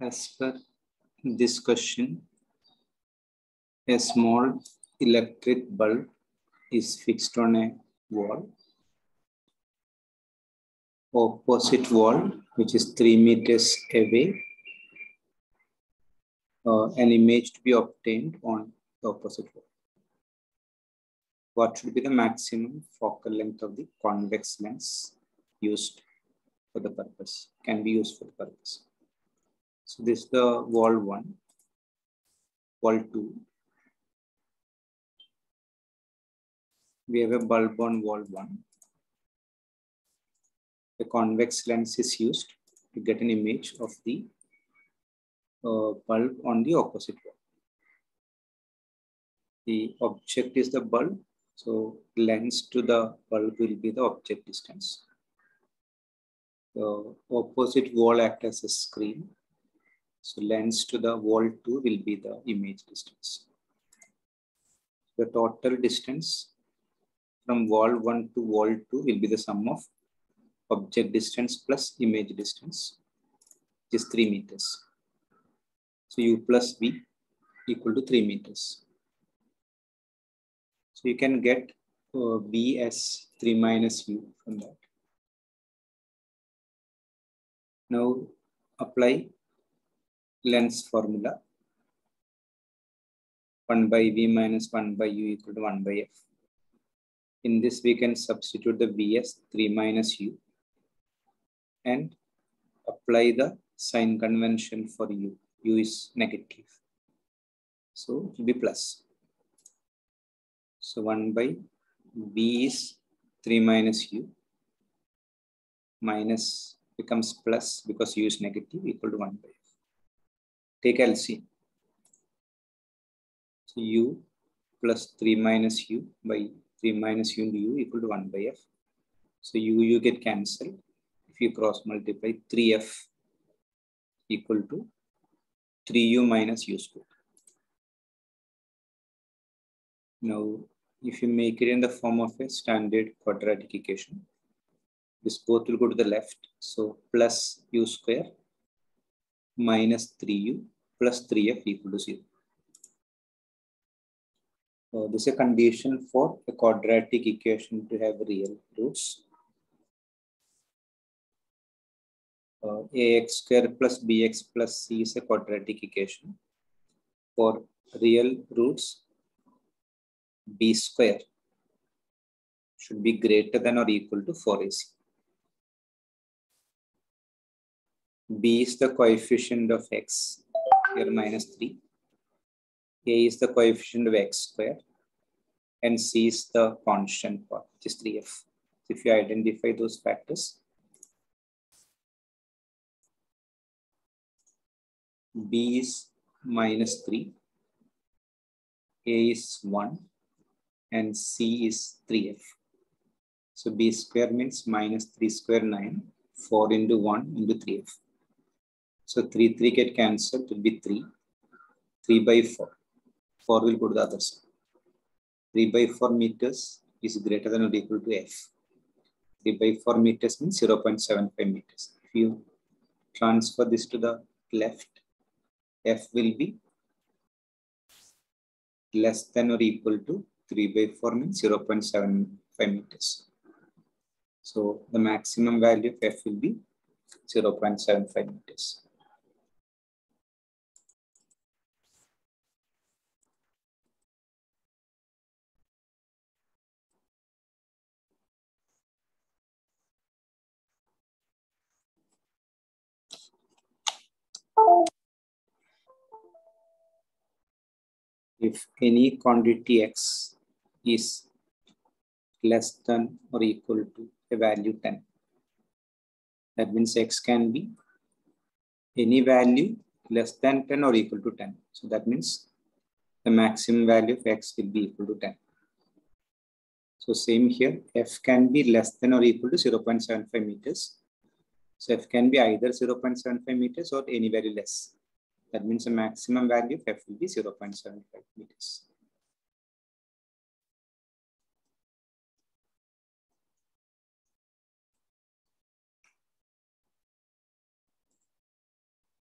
As per this question, a small electric bulb is fixed on a wall. Opposite wall, which is three meters away, uh, an image to be obtained on the opposite wall. What should be the maximum focal length of the convex lens used for the purpose, can be used for the purpose. So this is the wall one, wall two. We have a bulb on wall one. The convex lens is used to get an image of the uh, bulb on the opposite wall. The object is the bulb, so lens to the bulb will be the object distance. The opposite wall act as a screen so lens to the wall 2 will be the image distance. The total distance from wall 1 to wall 2 will be the sum of object distance plus image distance, which is 3 meters. So u plus v equal to 3 meters. So you can get uh, v as 3 minus u from that. Now apply lens formula 1 by v minus 1 by u equal to 1 by f. In this, we can substitute the v as 3 minus u and apply the sign convention for u. u is negative. So be plus. So 1 by v is 3 minus u minus becomes plus because u is negative equal to 1 by take LCM. So u plus 3 minus u by 3 minus u into u equal to 1 by f. So u, u get cancelled. If you cross multiply 3f equal to 3u minus u square. Now, if you make it in the form of a standard quadratic equation, this both will go to the left. So plus u square minus 3u plus 3f equal to 0. So this is a condition for a quadratic equation to have real roots. Uh, ax square plus bx plus c is a quadratic equation. For real roots, b square should be greater than or equal to 4ac. B is the coefficient of x, here minus 3. a is the coefficient of x square, and c is the constant part, which is 3f. If you identify those factors, b is minus 3, a is 1, and c is 3f. So b square means minus 3 square 9, 4 into 1 into 3f. So 3, 3 get cancelled, it will be 3. 3 by 4. 4 will go to the other side. 3 by 4 meters is greater than or equal to f. 3 by 4 meters means 0 0.75 meters. If you transfer this to the left, f will be less than or equal to 3 by 4 means 0 0.75 meters. So the maximum value of f will be 0 0.75 meters. If any quantity x is less than or equal to a value 10. That means x can be any value less than 10 or equal to 10. So that means the maximum value of x will be equal to 10. So same here, f can be less than or equal to 0.75 meters. So f can be either 0.75 meters or any value less. That means the maximum value of f will be 0.75 meters.